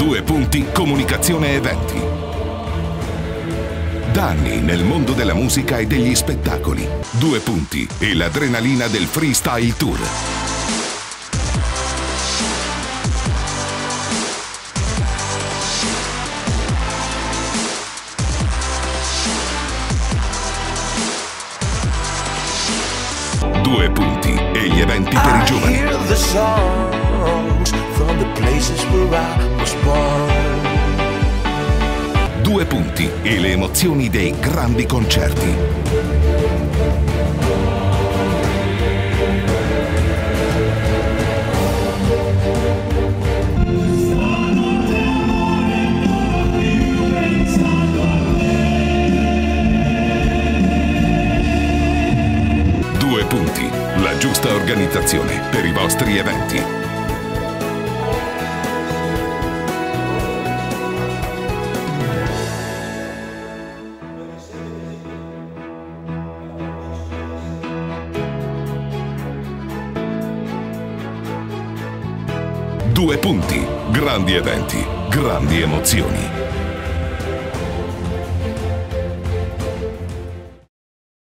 Due punti comunicazione eventi. Da anni nel mondo della musica e degli spettacoli. Due punti e l'adrenalina del freestyle tour. Due punti e gli eventi per i I giovani. Due punti e le emozioni dei grandi concerti. Due punti, la giusta organizzazione per i vostri eventi. Due punti, grandi eventi, grandi emozioni.